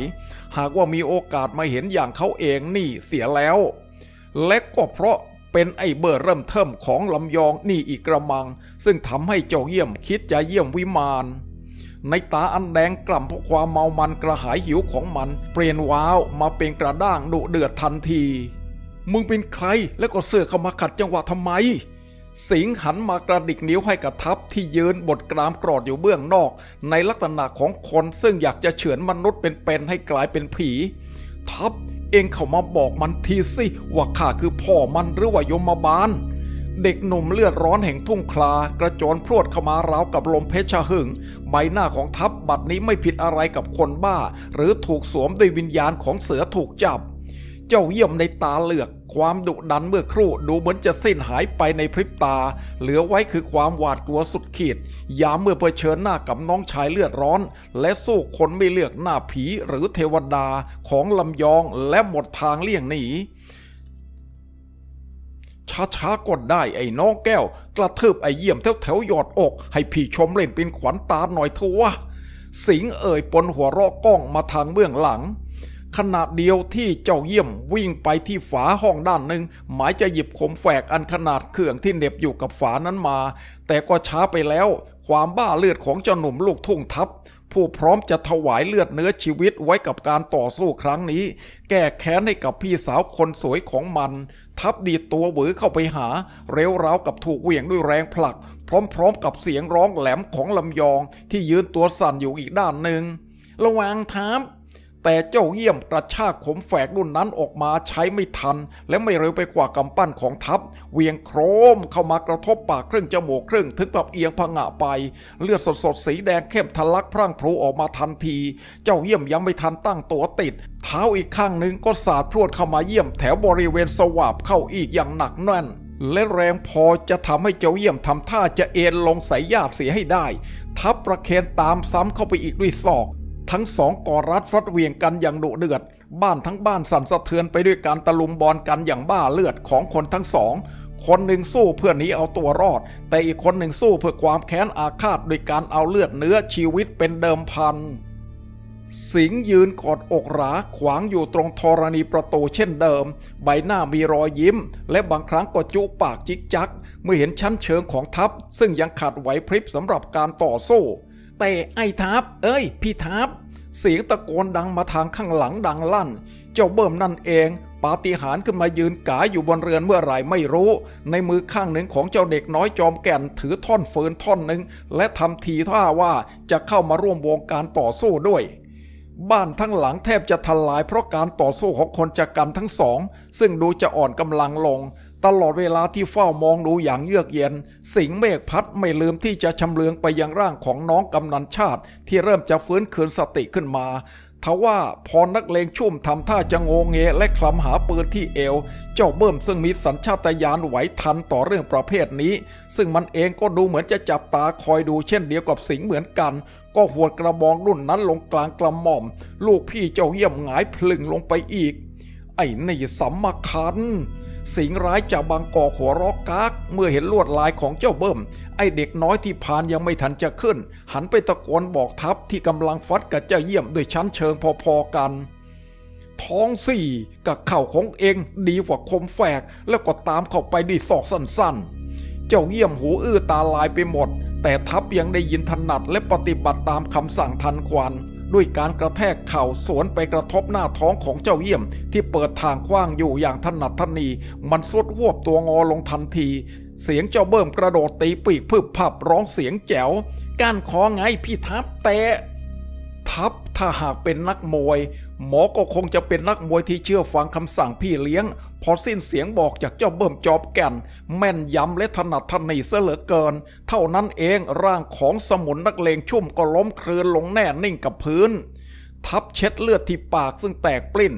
หากว่ามีโอกาสมาเห็นอย่างเขาเองนี่เสียแล้ว และก็เพราะเป็นไอ้เบอร์เริ่มเทิมของลำยองนี่อีกกระมัง ซึ่งทำให้เจ้าเยี่ยมคิดจะเยี่ยมวิมานในตาอันแดงกล่ำเพราะความเมามันกระหายหิวของมัน เปลี่ยนว้าวมาเป็นกระด้างดุเดือดทันที มึงเป็นใครแล้วก็เสือกเข้ามาขัดจังหวะทำไม สิงหันมากระดิกนิ้วให้กับทัพที่ยืนบดกรามกรอดอยู่เบื้องนอก ในลักษณะของคนซึ่งอยากจะเฉือนมนุษย์เป็นๆให้กลายเป็นผี ทัพเองเข้ามาบอกมันทีสิว่าข้าคือพ่อมันหรือว่ายมบาลเด็กหนุ่มเลือดร้อนแห่งทุ่งคลากระโจนพรวดเข้ามาราวกับลมเพชรหึง ใบหน้าของทัพบัดนี้ไม่ผิดอะไรกับคนบ้า หรือถูกสวมด้วยวิญญาณของเสือถูกจับ เจ้าเยี่ยมในตาเหลือก ความดุดันเมื่อครู่ดูเหมือนจะสิ้นหายไปในพริบตา เหลือไว้คือความหวาดกลัวสุดขีด ยามเมื่อเผชิญหน้ากับน้องชายเลือดร้อน และสู้คนไม่เลือกหน้าผีหรือเทวดาของลำยองและหมดทางเลี่ยงหนีช้าๆกดได้ไอ้น้องแก้ว กระเทืบไอ้เยี่ยมแถวแถวๆหยอดอก ให้พี่ชมเล่นเป็นขวัญตาหน่อยเถอะวะสิงเอ่ยปนหัวเราะก้องมาทางเบื้องหลัง ขณะเดียวที่เจ้าเยี่ยมวิ่งไปที่ฝาห้องด้านหนึ่งหมายจะหยิบขมแฝกอันขนาดเครื่องที่เน็บอยู่กับฝานั้นมา แต่ก็ช้าไปแล้ว ความบ้าเลือดของเจ้าหนุ่มลูกทุ่งทัพผู้พร้อมจะถวายเลือดเนื้อชีวิตไว้กับการต่อสู้ครั้งนี้ แก้แค้นให้กับพี่สาวคนสวยของมัน ทับดีตัวหวือเข้าไปหา เร็วราวกับถูกเหวี่ยงด้วยแรงผลัก พร้อมๆกับเสียงร้องแหลมของลำยองที่ยืนตัวสั่นอยู่อีกด้านหนึ่งระวังทับ แต่เจ้าเยี่ยมกระชากขมแฝกรุ่นนั้นออกมาใช้ไม่ทัน และไม่เร็วไปกว่ากำปั้นของทัพ เวียงโครมเข้ามากระทบปากครึ่งจมูกครึ่งถึงกับเอียงผงะไป เลือดสดๆสีแดงเข้มทะลักพรั่งพรูออกมาทันที เจ้าเยี่ยมยังไม่ทันตั้งตัวติด เท้าอีกข้างหนึ่งก็สาดพรวดเข้ามาเยี่ยมแถวบริเวณสวาบเข้าอีกอย่างหนักแน่นและแรงพอจะทำให้เจ้าเยี่ยมทำท่าจะเอ็นลงใส่ญาติเสียให้ได้ ทัพประเคนตามซ้ำเข้าไปอีกด้วยศอก ทั้งสองก่อรัดฟัดเวียงกันอย่างดุเดือด บ้านทั้งบ้านสั่นสะเทือนไปด้วยการตะลุมบอลกันอย่างบ้าเลือดของคนทั้งสอง คนหนึ่งสู้เพื่อหนีเอาตัวรอด แต่อีกคนหนึ่งสู้เพื่อความแค้นอาฆาตโดยการเอาเลือดเนื้อชีวิตเป็นเดิมพัน สิงยืนกอดอกหราขวางอยู่ตรงธรณีประตูเช่นเดิม ใบหน้ามีรอยยิ้ม และบางครั้งก็จุปากจิกจัก เมื่อเห็นชั้นเชิงของทัพ ซึ่งยังขาดไหวพริบสำหรับการต่อสู้แต่ไอ้ทัพเอ้ย พี่ทัพ เสียงตะโกนดังมาทางข้างหลังดังลั่น เจ้าเบิ่มนั่นเองปาฏิหาริย์ขึ้นมายืนกายอยู่บนเรือนเมื่อไหร่ไม่รู้ ในมือข้างหนึ่งของเจ้าเด็กน้อยจอมแก่นถือท่อนเฟืนท่อนหนึ่งและทำทีท่าว่าจะเข้ามาร่วมวงการต่อสู้ด้วย บ้านทั้งหลังแทบจะทลายเพราะการต่อสู้ของคนจักกันทั้งสอง ซึ่งดูจะอ่อนกำลังลง ตลอดเวลาที่เฝ้ามองดูอย่างเยือกเย็น สิงเมฆพัดไม่ลืมที่จะชำเลืองไปยังร่างของน้องกำนันชาติ ที่เริ่มจะฟื้นคืนสติขึ้นมาทว่าพอนักเลงชุ่มทำท่าจะงงเงและคลำหาปืนที่เอว เจ้าเบิ่มซึ่งมีสัญชาตญาณไหวทันต่อเรื่องประเภทนี้ ซึ่งมันเองก็ดูเหมือนจะจับตาคอยดูเช่นเดียวกับสิงเหมือนกัน ก็หวดกระบองรุ่นนั้นลงกลางกระหม่อม ลูกพี่เจ้าเยี่ยมหงายพลึงลงไปอีก ไอ้นี่สัมมาคัน สิงร้ายจากบางกอกหัวรอกกาก เมื่อเห็นลวดลายของเจ้าเบิ่มไอเด็กน้อยที่ผ่านยังไม่ทันจะขึ้น หันไปตะโกนบอกทัพที่กำลังฟัดกับเจ้าเยี่ยมด้วยชั้นเชิงพอๆกัน ท้องสี่กับเข่าของเองดีกว่าคมแฝก แล้วก็ตามเข้าไปด้วยศอกสั้นๆ เจ้าเยี่ยมหูอื้อตาลายไปหมด แต่ทัพยังได้ยินถนัดและปฏิบัติตามคำสั่งทันควัน ด้วยการกระแทกเข่าสวนไปกระทบหน้าท้องของเจ้าเยี่ยม ที่เปิดทางกว้างอยู่อย่างถนัดทันีมันสุดหวบตัวงอลงทันที เสียงเจ้าเบิ่มกระโดดตีปีกพึบพับร้องเสียงแจ๋วก้านคอไงพี่ทับแต่ ทัพถ้าหากเป็นนักมวย หมอก็คงจะเป็นนักมวยที่เชื่อฟังคำสั่งพี่เลี้ยง พอสิ้นเสียงบอกจากเจ้าเบิ่มจอบแก่น แม่นยำและถนัดทนีเสเหลือเกิน เท่านั้นเองร่างของสมุนนักเลงชุ่มก็ล้มคลืนลงแน่นิ่งกับพื้น ทับเช็ดเลือดที่ปากซึ่งแตกปลิ้น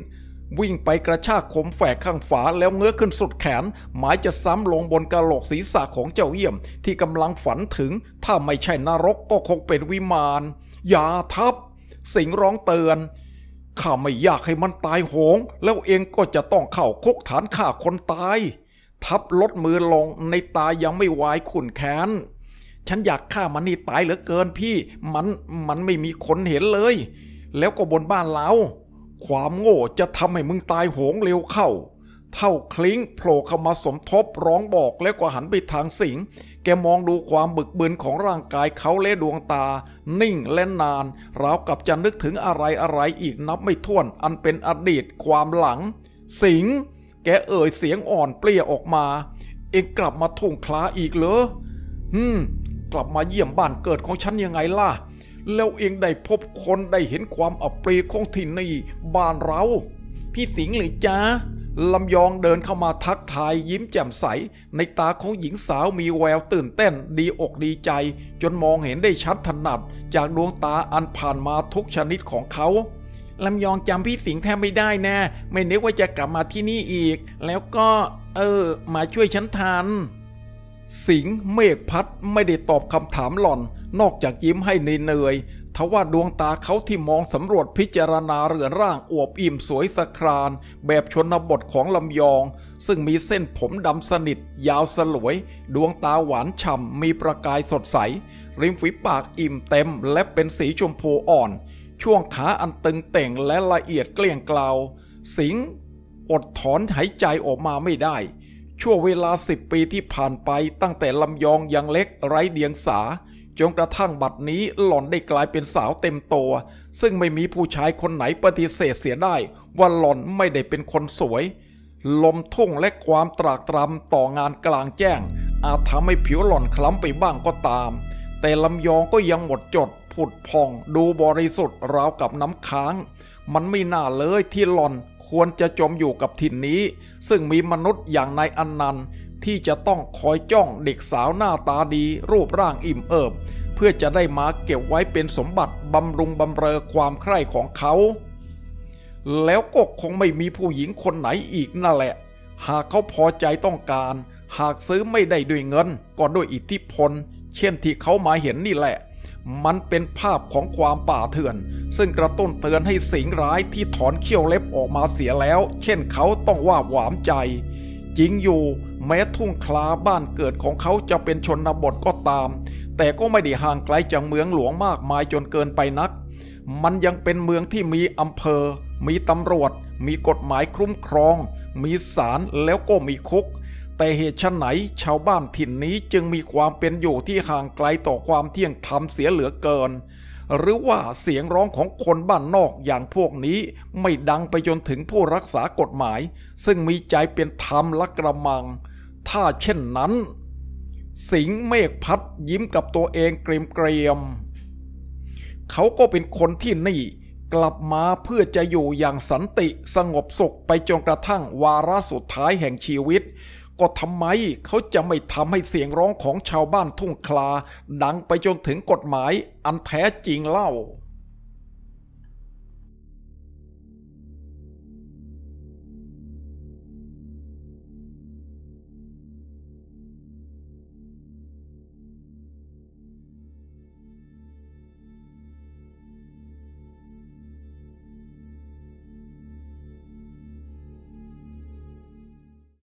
วิ่งไปกระชากขมแฝกข้างฝาแล้วเงื้อขึ้นสุดแขน หมายจะซ้ำลงบนกระโหลกศีรษะของเจ้าเยี่ยม ที่กำลังฝันถึง ถ้าไม่ใช่นรกก็คงเป็นวิมานอย่าทับ สิงร้องเตือนข้าไม่อยากให้มันตายโหง แล้วเองก็จะต้องเข้าคุกฐานฆ่าคนตาย ทับลดมือลงในตายังไม่วายขุนแค้น ฉันอยากฆ่ามันนี่ตายเหลือเกินพี่ มันมันไม่มีคนเห็นเลย แล้วก็บนบ้านเราความโง่จะทำให้มึงตายโหงเร็วเข้า เท่าคลิ้งโผล่เข้ามาสมทบร้องบอกแล้วก็หันไปทางสิง แกมองดูความบึกบึนของร่างกายเขาและดวงตา นิ่งและนานราวกับจะนึกถึงอะไรอะไรอีกนับไม่ถ้วน อันเป็นอดีตความหลัง สิง แกเอ่ยเสียงอ่อนเปรี้ยออกมา เองกลับมาทุ่งคลาอีกเหรอฮึมกลับมาเยี่ยมบ้านเกิดของฉันยังไงล่ะ แล้วเองได้พบคนได้เห็นความอับปรีของที่นี่บ้านเรา พี่สิงหรือจ้า ลำยองเดินเข้ามาทักทายยิ้มแจ่มใส ในตาของหญิงสาวมีแววตื่นเต้นดีอกดีใจ จนมองเห็นได้ชัดถนัด จากดวงตาอันผ่านมาทุกชนิดของเขาลำยองจำพี่สิงห์แทบไม่ได้นะไม่นึกว่าจะกลับมาที่นี่อีก แล้วก็ เออ มาช่วยฉันทัน สิงห์เมฆพัดไม่ได้ตอบคำถามหล่อน นอกจากยิ้มให้เนย ทว่าดวงตาเขาที่มองสำรวจพิจารณาเรือนร่างอวบอิ่มสวยสคราน แบบชนบทของลำยอง ซึ่งมีเส้นผมดำสนิท ยาวสลวย ดวงตาหวานฉ่ำมีประกายสดใส ริมฝีปากอิ่มเต็มและเป็นสีชมพูอ่อน ช่วงขาอันตึงเต่งและละเอียดเกลี้ยงกลาว สิงอดถอนหายใจออกมาไม่ได้ช่วงเวลาสิบปีที่ผ่านไปตั้งแต่ลำยองยังเล็กไร้เดียงสา จนกระทั่งบัดนี้หล่อนได้กลายเป็นสาวเต็มตัว ซึ่งไม่มีผู้ชายคนไหนปฏิเสธเสียได้ ว่าหล่อนไม่ได้เป็นคนสวย ลมทุ่งและความตรากตรำต่องานกลางแจ้ง อาจทำให้ผิวหล่อนคล้ำไปบ้างก็ตาม แต่ลำยองก็ยังหมดจด ผุดพอง ดูบริสุทธิ์ราวกับน้ำค้าง มันไม่น่าเลยที่หล่อนควรจะจมอยู่กับถิ่นนี้ ซึ่งมีมนุษย์อย่างนายอันนันต์ ที่จะต้องคอยจ้องเด็กสาวหน้าตาดี รูปร่างอิ่มเอิบ เพื่อจะได้มาเก็บไว้เป็นสมบัติบำรุงบำเรอความใคร่ของเขา แล้วก็คงไม่มีผู้หญิงคนไหนอีกนั่นแหละ หากเขาพอใจต้องการ หากซื้อไม่ได้ด้วยเงิน ก็ด้วยอิทธิพล เช่นที่เขามาเห็นนี่แหละ มันเป็นภาพของความป่าเถื่อน ซึ่งกระตุ้นเตือนให้สิงร้ายที่ถอนเขี้ยวเล็บออกมาเสียแล้ว เช่นเขาต้องว่าหวามใจ จริงอยู่แม้ทุ่งคลาบ้านเกิดของเขาจะเป็นชนบทก็ตาม แต่ก็ไม่ได้ห่างไกลจากเมืองหลวงมากมายจนเกินไปนัก มันยังเป็นเมืองที่มีอำเภอ มีตำรวจ มีกฎหมายคุ้มครอง มีศาลแล้วก็มีคุก แต่เหตุชนไหนชาวบ้านถิ่นนี้จึงมีความเป็นอยู่ที่ห่างไกลต่อความเที่ยงธรรมเสียเหลือเกิน หรือว่าเสียงร้องของคนบ้านนอกอย่างพวกนี้ ไม่ดังไปจนถึงผู้รักษากฎหมาย ซึ่งมีใจเป็นธรรมและกระมัง ถ้าเช่นนั้น สิงเมฆพัดยิ้มกับตัวเองเกรียมเกรียมๆเขาก็เป็นคนที่นี่กลับมาเพื่อจะอยู่อย่างสันติสงบสุขไปจนกระทั่งวาระสุดท้ายแห่งชีวิต ก็ทำไมเขาจะไม่ทำให้เสียงร้องของชาวบ้านทุ่งคลา ดังไปจนถึงกฎหมายอันแท้จริงเล่า